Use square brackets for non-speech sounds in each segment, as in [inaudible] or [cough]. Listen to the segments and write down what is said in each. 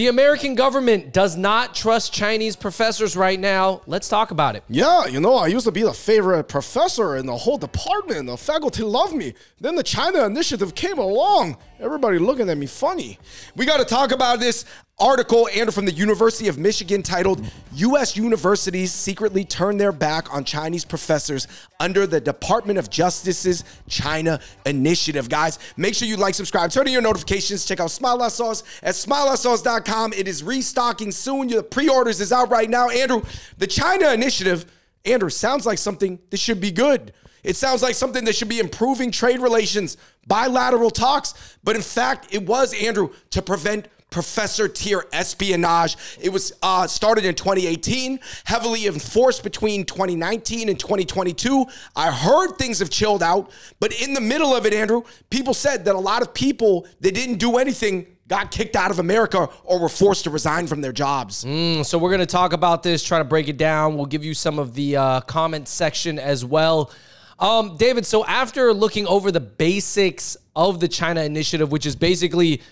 The American government does not trust Chinese professors right now. Let's talk about it. Yeah, you know, I used to be the favorite professor in the whole department. The faculty loved me. Then the China initiative came along. Everybody looking at me funny. We got to talk about this article, Andrew, from the University of Michigan titled U.S. Universities Secretly Turn Their Back on Chinese Professors Under the Department of Justice's China Initiative. Guys, make sure you like, subscribe, turn on your notifications. Check out Smala Sauce at smalasauce.com. It is restocking soon. The pre orders is out right now. Andrew, the China Initiative, Andrew, sounds like something that should be good. It sounds like something that should be improving trade relations, bilateral talks. But in fact, it was, Andrew, to prevent professor tier espionage. It was uh, started in 2018, heavily enforced between 2019 and 2022. I heard things have chilled out, but in the middle of it, Andrew, people said that a lot of people that didn't do anything got kicked out of America or were forced to resign from their jobs. Mm, so we're going to talk about this, try to break it down. We'll give you some of the uh, comment section as well. Um, David, so after looking over the basics of the China initiative, which is basically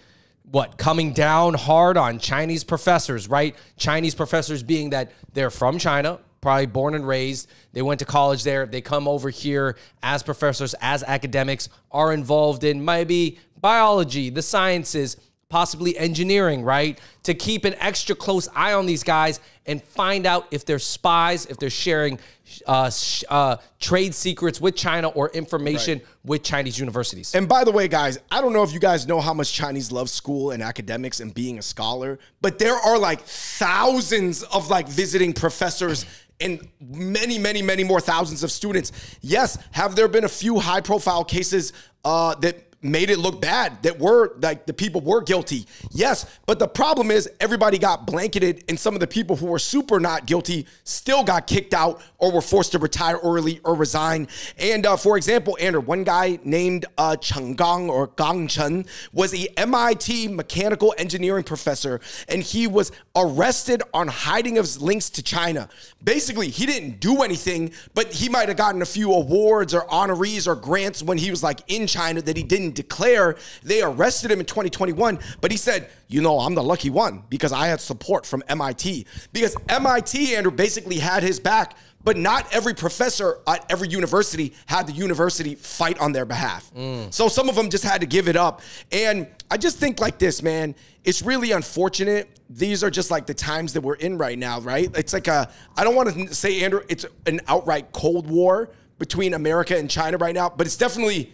what coming down hard on Chinese professors, right? Chinese professors being that they're from China, probably born and raised. They went to college there. They come over here as professors, as academics, are involved in maybe biology, the sciences, possibly engineering, right? To keep an extra close eye on these guys and find out if they're spies, if they're sharing uh, sh- uh, trade secrets with China or information right. with Chinese universities. And by the way, guys, I don't know if you guys know how much Chinese love school and academics and being a scholar, but there are like thousands of like visiting professors and many, many, many more thousands of students. Yes, have there been a few high profile cases uh, that made it look bad that were like the people were guilty. Yes, but the problem is everybody got blanketed and some of the people who were super not guilty still got kicked out or were forced to retire early or resign. And uh, for example, Andrew, one guy named uh, Chen Gang or Gang Chen was a MIT mechanical engineering professor and he was arrested on hiding of links to China. Basically, he didn't do anything, but he might have gotten a few awards or honorees or grants when he was like in China that he didn't didn't declare. They arrested him in 2021, but he said, you know, I'm the lucky one because I had support from MIT. Because MIT, Andrew, basically had his back but not every professor at every university had the university fight on their behalf. Mm. So some of them just had to give it up. And I just think like this, man, it's really unfortunate. These are just like the times that we're in right now, right? It's like a, I don't want to say, Andrew, it's an outright Cold War between America and China right now, but it's definitely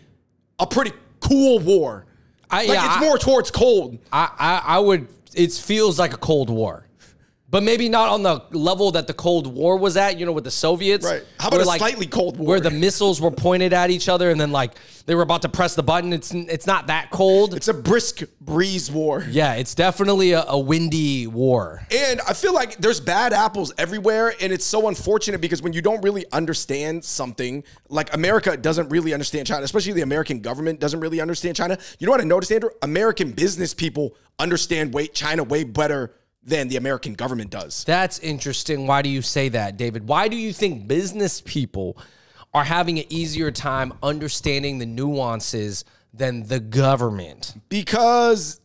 a pretty cool war. I, like yeah, it's more towards cold. I, I, I would. It feels like a Cold War but maybe not on the level that the Cold War was at, you know, with the Soviets. Right. How about a like, slightly Cold War? Where the missiles were pointed at each other and then like they were about to press the button. It's it's not that cold. It's a brisk breeze war. Yeah, it's definitely a, a windy war. And I feel like there's bad apples everywhere. And it's so unfortunate because when you don't really understand something, like America doesn't really understand China, especially the American government doesn't really understand China. You know what I noticed, Andrew? American business people understand way, China way better than the American government does. That's interesting. Why do you say that, David? Why do you think business people are having an easier time understanding the nuances than the government? Because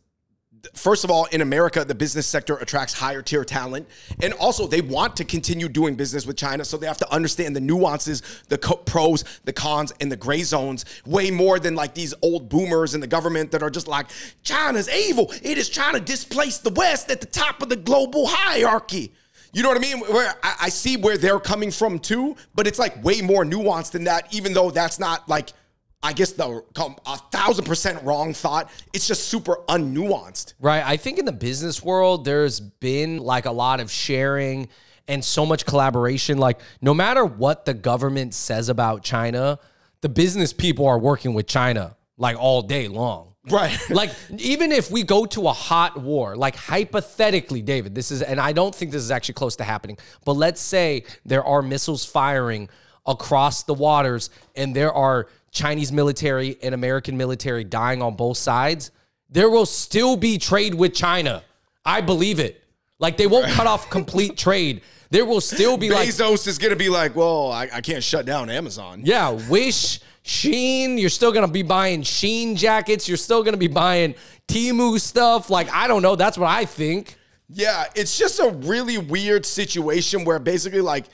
first of all, in America, the business sector attracts higher tier talent. And also, they want to continue doing business with China. So they have to understand the nuances, the pros, the cons, and the gray zones way more than like these old boomers in the government that are just like, China's evil. It is trying to displace the West at the top of the global hierarchy. You know what I mean? Where I, I see where they're coming from too, but it's like way more nuanced than that, even though that's not like I guess the a thousand percent wrong thought. It's just super unnuanced. Right. I think in the business world, there's been like a lot of sharing and so much collaboration. Like, no matter what the government says about China, the business people are working with China like all day long. Right. [laughs] like, even if we go to a hot war, like hypothetically, David, this is, and I don't think this is actually close to happening, but let's say there are missiles firing across the waters and there are Chinese military and American military dying on both sides, there will still be trade with China. I believe it. Like they won't cut off complete [laughs] trade. There will still be Bezos like Bezos is gonna be like, well, I, I can't shut down Amazon. Yeah, Wish, Shein. you're still gonna be buying Shein jackets. You're still gonna be buying Temu stuff. Like I don't know. That's what I think. Yeah, it's just a really weird situation where basically, like,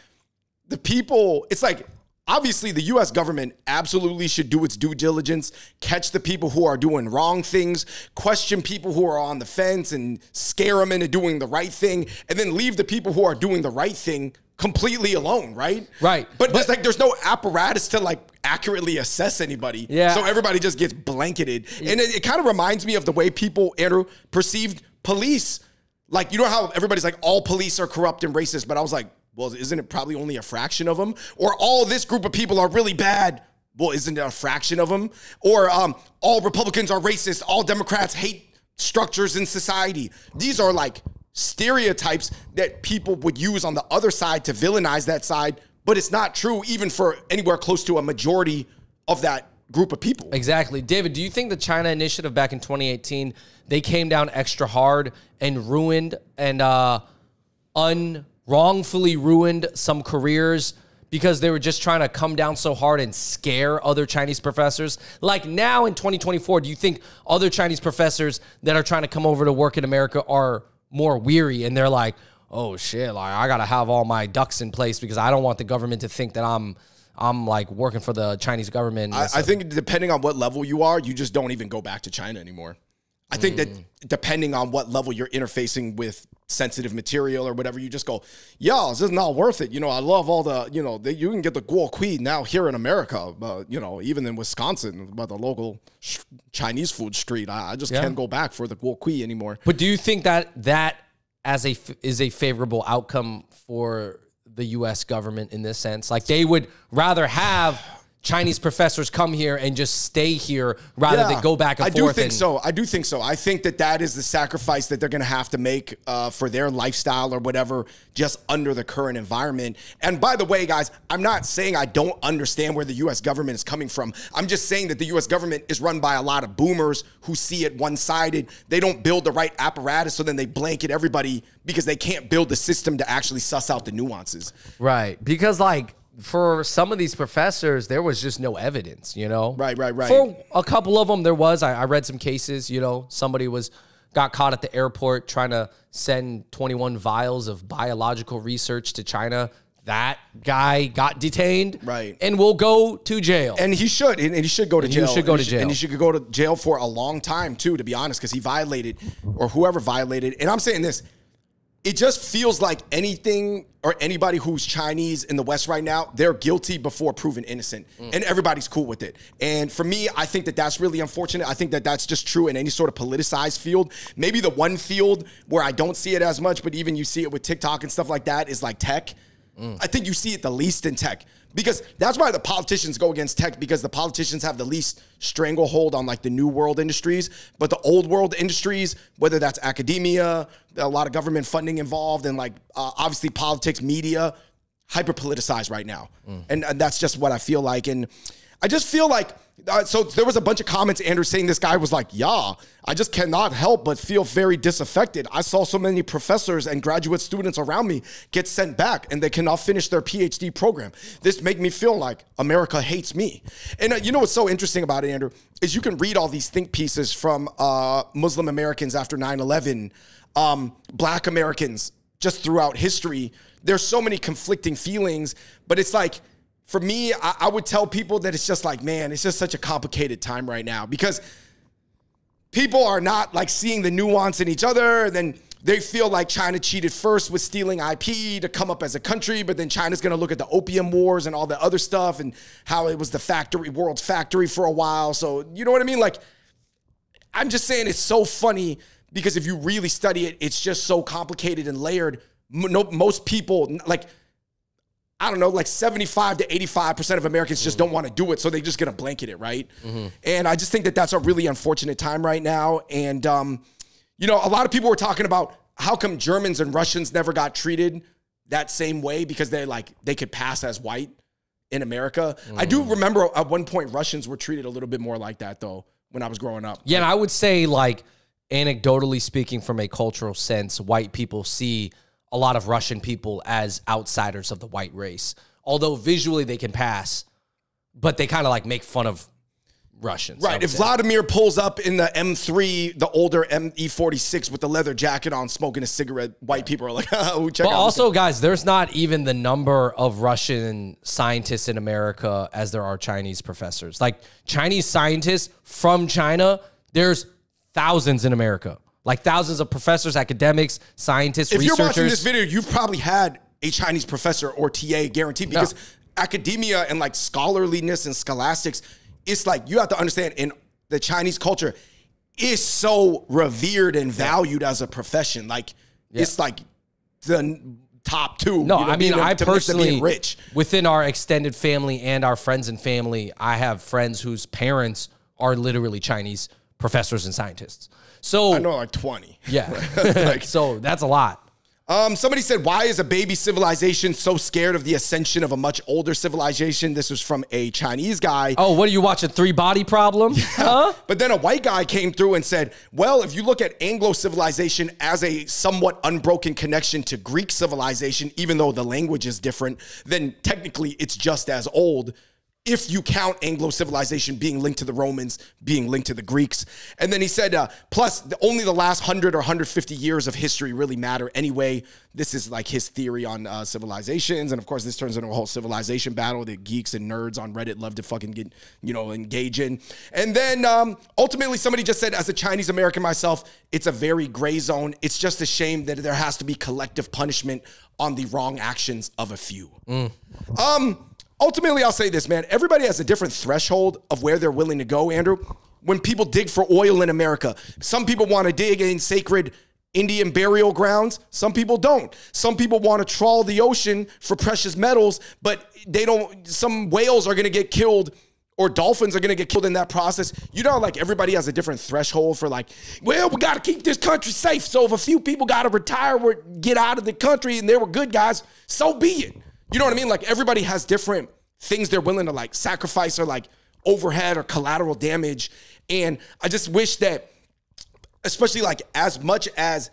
the people, it's like, obviously, the US government absolutely should do its due diligence, catch the people who are doing wrong things, question people who are on the fence, and scare them into doing the right thing, and then leave the people who are doing the right thing completely alone, right? Right. But, but like, there's no apparatus to like accurately assess anybody. Yeah. So everybody just gets blanketed. And it, it kind of reminds me of the way people, Andrew, perceived police. Like, you know how everybody's like, all police are corrupt and racist, but I was like, well, isn't it probably only a fraction of them? Or all this group of people are really bad. Well, isn't it a fraction of them? Or um, all Republicans are racist, all Democrats hate structures in society. These are like stereotypes that people would use on the other side to villainize that side, but it's not true even for anywhere close to a majority of that group of people. Exactly. David, do you think the China initiative back in 2018, they came down extra hard and ruined and uh un wrongfully ruined some careers because they were just trying to come down so hard and scare other Chinese professors? Like now in 2024, do you think other Chinese professors that are trying to come over to work in America are more weary and they're like, "Oh shit, like I got to have all my ducks in place because I don't want the government to think that I'm I'm like working for the Chinese government." I, I think depending on what level you are, you just don't even go back to China anymore. I think that mm. depending on what level you're interfacing with sensitive material or whatever, you just go, yeah, this is not worth it. You know, I love all the, you know, the, you can get the guo kui now here in America, but, you know, even in Wisconsin, by the local sh- Chinese food street, I, I just Yeah. can't go back for the guo kui anymore. But do you think that that as a f- is a favorable outcome for the U.S. government in this sense? Like they would rather have Chinese professors come here and just stay here rather than go back and I forth. I do think so. I do think so. I think that that is the sacrifice that they're going to have to make uh, for their lifestyle or whatever, just under the current environment. And by the way, guys, I'm not saying I don't understand where the U.S. government is coming from. I'm just saying that the U.S. government is run by a lot of boomers who see it one sided. They don't build the right apparatus, so then they blanket everybody because they can't build the system to actually suss out the nuances. Right. Because like for some of these professors, there was just no evidence, you know? Right, right, right. For a couple of them, there was. I, I read some cases, you know, somebody was got caught at the airport trying to send 21 vials of biological research to China. That guy got detained. Right. And will go to jail. And he should, and he should go to And he should go And to he jail. and he should go to jail for a long time too, to be honest, because he violated, or whoever violated. And I'm saying this, it just feels like anything or anybody who's Chinese in the West right now, they're guilty before proven innocent, Mm. and everybody's cool with it. And for me, I think that that's really unfortunate. I think that that's just true in any sort of politicized field. Maybe the one field where I don't see it as much, but even you see it with TikTok and stuff like that, is like tech. Mm. I think you see it the least in tech because that's why the politicians go against tech because the politicians have the least stranglehold on like the new world industries. But the old world industries, whether that's academia, a lot of government funding involved, and like uh, obviously politics, media, hyper politicized right now. And, and that's just what I feel like. And I just feel like, uh, so there was a bunch of comments, Andrew, saying this guy was like, yeah, I just cannot help but feel very disaffected. I saw so many professors and graduate students around me get sent back and they cannot finish their PhD program. This made me feel like America hates me. And uh, you know what's so interesting about it, Andrew, is you can read all these think pieces from uh, Muslim Americans after 9 11, um, black Americans just throughout history. There's so many conflicting feelings, but it's like, for me, I, I would tell people that it's just like, man, it's just such a complicated time right now because people are not like seeing the nuance in each other. And then they feel like China cheated first with stealing IP to come up as a country, but then China's gonna look at the opium wars and all the other stuff and how it was the factory, world's factory for a while. So, you know what I mean? Like, I'm just saying it's so funny because if you really study it, it's just so complicated and layered. No, most people, like, I don't know, like 75 to 85% of Americans just don't want to do it. So they just going to blanket it, right? And I just think that that's a really unfortunate time right now. And, um, you know, a lot of people were talking about how come Germans and Russians never got treated that same way because they like, they could pass as white in America. I do remember at one point Russians were treated a little bit more like that though when I was growing up. Yeah, and I would say, like, anecdotally speaking, from a cultural sense, white people see a lot of Russian people as outsiders of the white race. Although visually they can pass, but they kind of like make fun of Russians. Right. If say. Vladimir pulls up in the M3, the older ME46 with the leather jacket on, smoking a cigarette, white people are like, [laughs] oh, check But out. also, guys, there's not even the number of Russian scientists in America as there are Chinese professors. Like Chinese scientists from China, there's thousands in America. Like thousands of professors, academics, scientists, researchers. if you're watching this video, you've probably had a Chinese professor or TA guaranteed because academia and like scholarliness and scholastics, it's like you have to understand in the Chinese culture is so revered and valued as a profession. Like it's like the top two. No, you know, I mean, I to personally, rich. within our extended family and our friends and family, I have friends whose parents are literally Chinese professors and scientists. So, I know like 20. yeah. [laughs] [laughs] so that's a lot. Um, somebody said, "Why is a baby civilization so scared of the ascension of a much older civilization?" This was from a Chinese guy. Oh, what are you watching? Three body problem? [laughs] Huh? But then a white guy came through and said, "Well, if you look at Anglo civilization as a somewhat unbroken connection to Greek civilization, even though the language is different, then technically it's just as old." If you count Anglo civilization being linked to the Romans, being linked to the Greeks. And then he said, uh, plus, the, only the last 100 or 150 years of history really matter anyway. This is like his theory on uh, civilizations. And of course, this turns into a whole civilization battle that geeks and nerds on Reddit love to fucking get, you know, engage in. And then um, ultimately, somebody just said, as a Chinese American myself, it's a very gray zone. It's just a shame that there has to be collective punishment on the wrong actions of a few. Um, ultimately, I'll say this, man. Everybody has a different threshold of where they're willing to go, Andrew. When people dig for oil in America, some people want to dig in sacred Indian burial grounds. Some people don't. Some people want to trawl the ocean for precious metals, but they don't. Some whales are going to get killed or dolphins are going to get killed in that process. You know, like everybody has a different threshold for like, well, we got to keep this country safe. So if a few people got to retire or get out of the country and they were good guys, so be it. You know what I mean? Like everybody has different things they're willing to like sacrifice or like overhead or collateral damage. And I just wish that, especially like as much as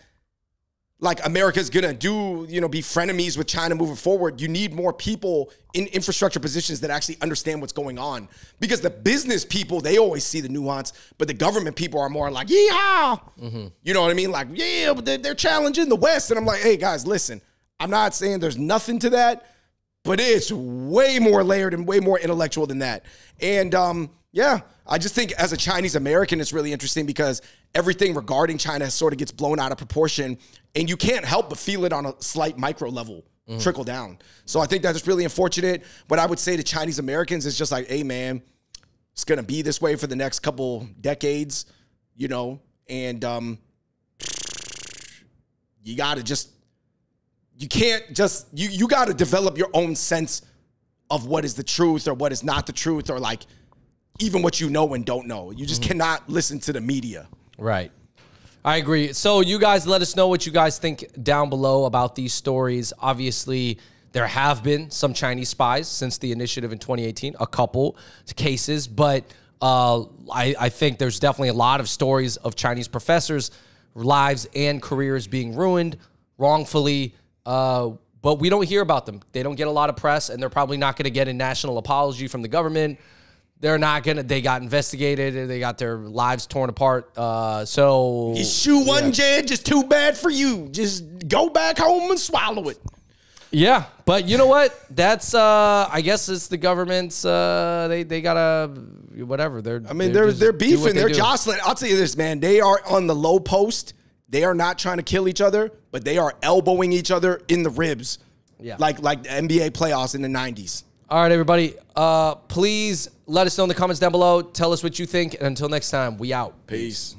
like America's gonna do, you know, be frenemies with China moving forward, you need more people in infrastructure positions that actually understand what's going on. Because the business people, they always see the nuance, but the government people are more like, yeah, mm-hmm. you know what I mean? Like, yeah, but they're, they're challenging the West. And I'm like, hey guys, listen, I'm not saying there's nothing to that, but it's way more layered and way more intellectual than that. And um, yeah, I just think as a Chinese American, it's really interesting because everything regarding China sort of gets blown out of proportion, and you can't help but feel it on a slight micro level. Trickle down. So I think that's really unfortunate. But I would say to Chinese Americans, it's just like, hey, man, it's gonna be this way for the next couple decades, you know, and um, you gotta just you can't just you you got to develop your own sense of what is the truth or what is not the truth or like even what you know and don't know. You just cannot listen to the media. Right. I agree. So you guys let us know what you guys think down below about these stories. Obviously, there have been some Chinese spies since the initiative in 2018, a couple cases, but uh, I, I think there's definitely a lot of stories of Chinese professors' lives and careers being ruined wrongfully. Uh, but we don't hear about them. They don't get a lot of press, and they're probably not going to get a national apology from the government they're not gonna. They got investigated. and They got their lives torn apart. Uh, so Shoe one Jed, just too bad for you. Just go back home and swallow it. yeah, but you know what? That's uh, I guess it's the government's. Uh, they they gotta whatever. They're. I mean, they're they're what beefing, they they're do. jostling. I'll tell you this, man. They are on the low post. They are not trying to kill each other, but they are elbowing each other in the ribs. Yeah. Like like the NBA playoffs in the 90s. All right, everybody. Uh, please let us know in the comments down below. Tell us what you think, and until next time, we out. Peace.